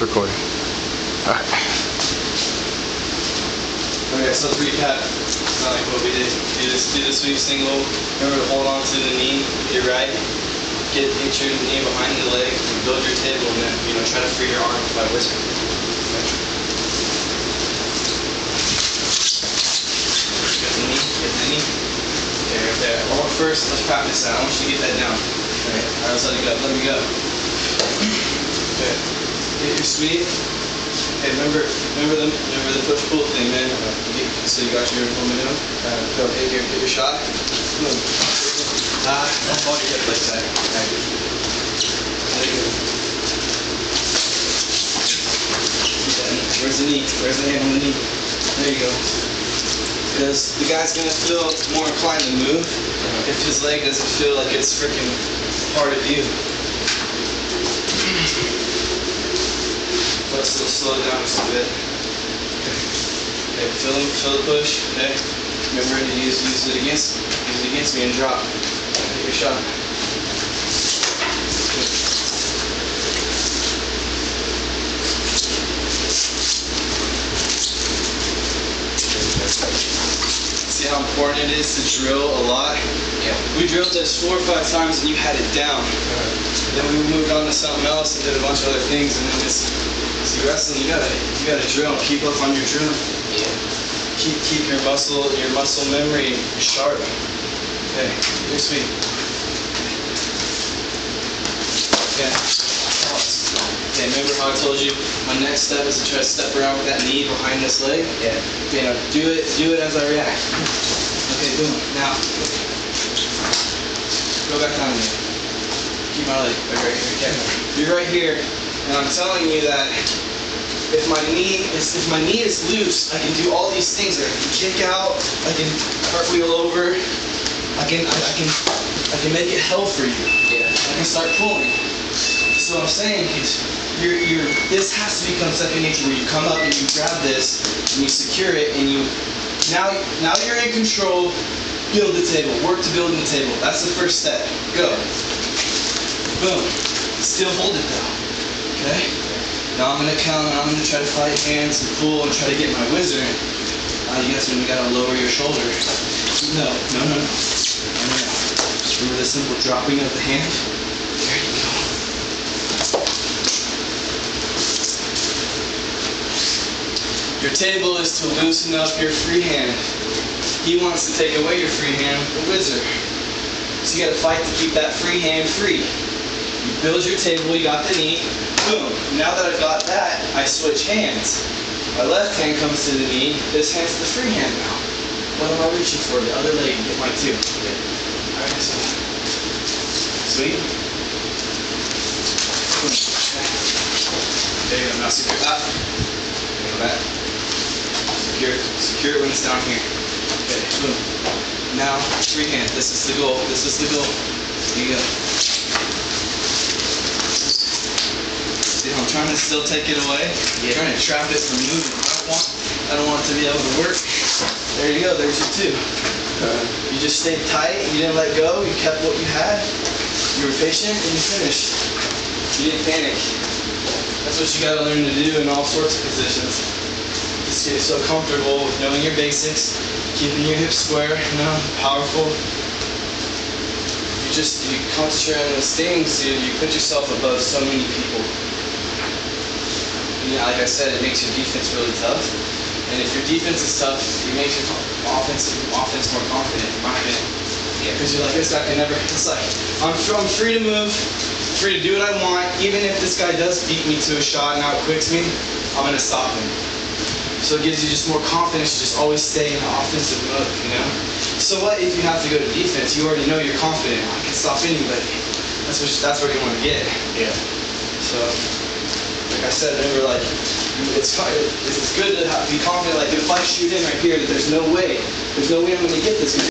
It's recording. Alright. Okay, so let's recap. Not like what we did. Do this, do the sweep single. Remember to hold on to the knee your right. Get, get your knee behind the leg and build your table and then, you know, try to free your arms by whizzering. Okay. Get the knee, get the knee. Okay, right there. Well, first, let's practice that. I want you to get that down. Okay, alright, let's let it go. Let me go. Okay. Get your sweep. Hey, remember, remember the, remember the push pull thing, man. So you got your momentum. Uh, go hit here, get your shot. Boom. Ah, don't hold your hip like that. Right. There you go. Keep that knee. Where's the knee? Where's the hand on the knee? There you go. Because the guy's gonna feel more inclined to move if his leg doesn't feel like it's freaking part of you. Still slow it down just a bit. Okay, feel, the- feel the push. Okay. Remember to use use it against use it against me and drop. Take your shot. See how important it is to drill a lot? Yeah. We drilled this four or five times and you had it down. Then we moved on to something else and did a bunch of other things and then just see wrestling you gotta you gotta drill keep up on your drill. Yeah. Keep keep your muscle your muscle memory sharp. Okay, your me. Okay. Okay, remember how I told you my next step is to try to step around with that knee behind this leg? Yeah. Okay, now do it do it as I react. Okay, boom. Now go back down again. Keep my leg like right here. Okay. You're right here, and I'm telling you that if my knee is if my knee is loose, I can do all these things. I can kick out, I can cartwheel over, I can I, I can I can make it hell for you. Yeah. I can start pulling. So what I'm saying is you're, you're, this has to become second nature where you come up and you grab this and you secure it and you now now you're in control. Build the table. Work to building the table. That's the first step. Go. Boom. Still hold it though. Okay? Now I'm gonna count and I'm gonna try to fight hands and pull and try to get my whizzer. Uh, you guys when you gotta lower your shoulders. No, no, no, no. No. Remember the simple dropping of the hand? There you go. Your table is to loosen up your free hand. He wants to take away your free hand, the whizzer. So you gotta fight to keep that free hand free. You build your table, you got the knee, boom. Now that I've got that, I switch hands. My left hand comes to the knee, this hand's the free hand now. What am I reaching for? The other leg, get my two. Alright, so sweet. There you go, now secure that. There that. Secure, secure it when it's down here. Okay, boom. Now, free hand. This is the goal. This is the goal. There you go. See how I'm trying to still take it away? Yeah. trying to trap it from moving. I don't want I don't want it to be able to work. There you go, there's your two. Uh-huh. You just stayed tight, you didn't let go, you kept what you had, you were patient, and you finished. You didn't panic. That's what you gotta learn to do in all sorts of positions. Just get so comfortable with knowing your basics, keeping your hips square, you know, powerful. You just you concentrate on those things, you, you put yourself above so many people. Yeah, like I said, it makes your defense really tough. And if your defense is tough, it makes your offense offense more confident, in my opinion. Yeah, because you're like, this guy can never. It's like I'm, I'm free to move, free to do what I want. Even if this guy does beat me to a shot and outquicks me, I'm gonna stop him. So it gives you just more confidence to just always stay in the offensive mode, you know. So what if you have to go to defense? You already know you're confident. I can stop anybody. That's what that's where you want to get. Yeah. So, like I said, remember, like, it's. It's good to have, be confident. Like, if I shoot in right here, that there's no way, there's no way I'm going to get this.